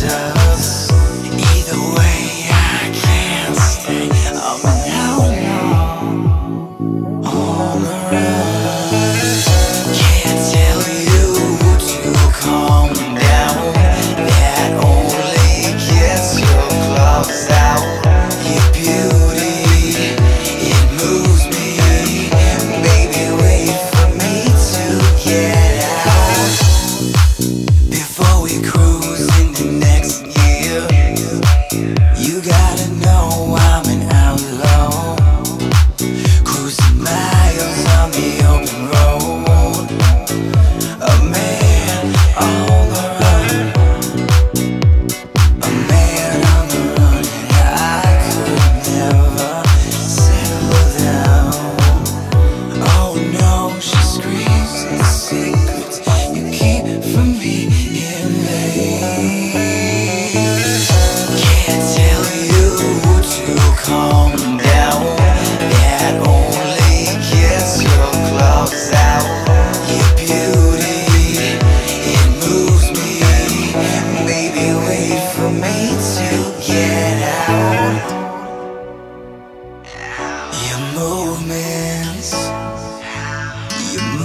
myself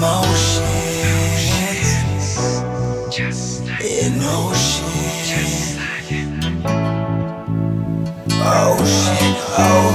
emotions Just like in ocean. Oh,